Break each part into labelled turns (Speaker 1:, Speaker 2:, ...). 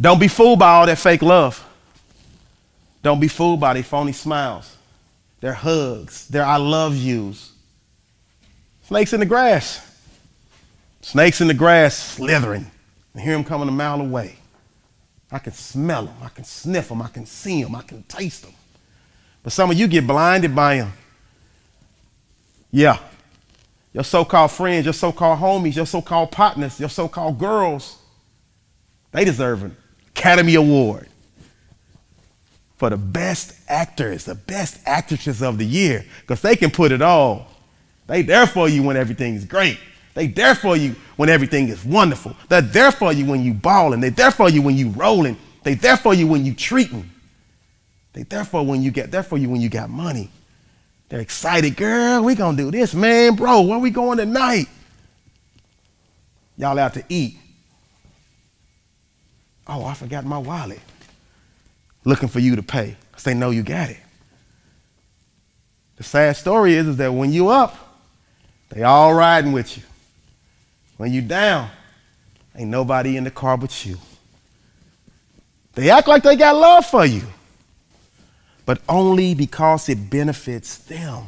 Speaker 1: Don't be fooled by all that fake love. Don't be fooled by their phony smiles, their hugs, their I love yous. Snakes in the grass. Snakes in the grass slithering. And hear them coming a mile away. I can smell them. I can sniff them. I can see them. I can taste them. But some of you get blinded by them. Yeah. Your so called friends, your so called homies, your so called partners, your so called girls, they deserve an Academy Award for the best actors, the best actresses of the year, because they can put it all. They there for you when everything's great. They there for you when everything is wonderful. They're there for you when you balling. They're there for you when you rolling. They there for you when you treating. They there for when you get there for you when you got money. They're excited, girl. We gonna do this, man, bro. Where we going tonight? Y'all out to eat. Oh, I forgot my wallet. Looking for you to pay. Cause they know you got it. The sad story is, is that when you up, they all riding with you. When you down, ain't nobody in the car but you. They act like they got love for you, but only because it benefits them.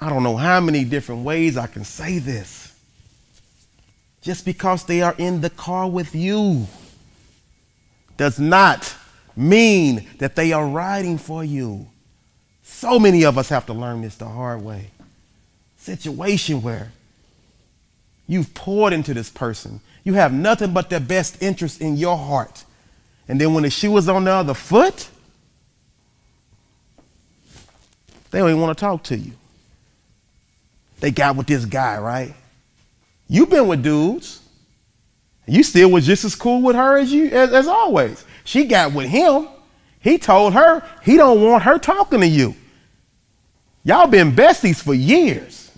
Speaker 1: I don't know how many different ways I can say this. Just because they are in the car with you does not mean that they are riding for you. So many of us have to learn this the hard way. Situation where You've poured into this person. You have nothing but their best interest in your heart. And then when the shoe is on the other foot, they don't even want to talk to you. They got with this guy, right? You've been with dudes. You still was just as cool with her as you as, as always. She got with him. He told her he don't want her talking to you. Y'all been besties for years.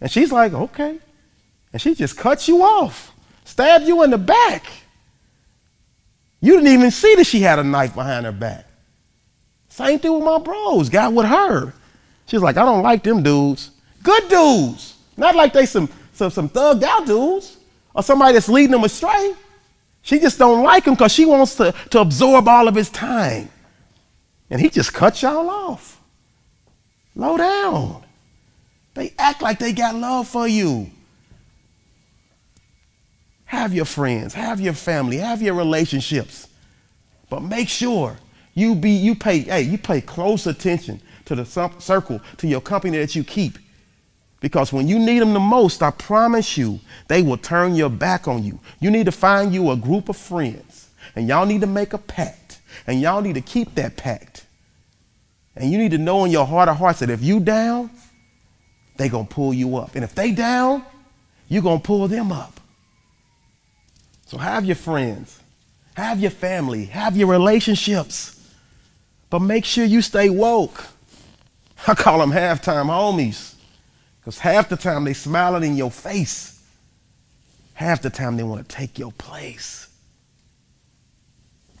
Speaker 1: And she's like, okay and she just cut you off, stabbed you in the back. You didn't even see that she had a knife behind her back. Same thing with my bros, got with her. She's like, I don't like them dudes. Good dudes. Not like they some, some, some thugged out dudes or somebody that's leading them astray. She just don't like him because she wants to, to absorb all of his time. And he just cuts y'all off. Low down. They act like they got love for you. Have your friends, have your family, have your relationships. But make sure you be you pay hey, you pay close attention to the circle, to your company that you keep. Because when you need them the most, I promise you, they will turn your back on you. You need to find you a group of friends, and y'all need to make a pact, and y'all need to keep that pact. And you need to know in your heart of hearts that if you down, they gonna pull you up. And if they down, you gonna pull them up. So have your friends, have your family, have your relationships, but make sure you stay woke. I call them halftime homies because half the time they smiling in your face. Half the time they want to take your place.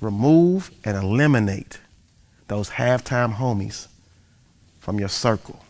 Speaker 1: Remove and eliminate those halftime homies from your circle.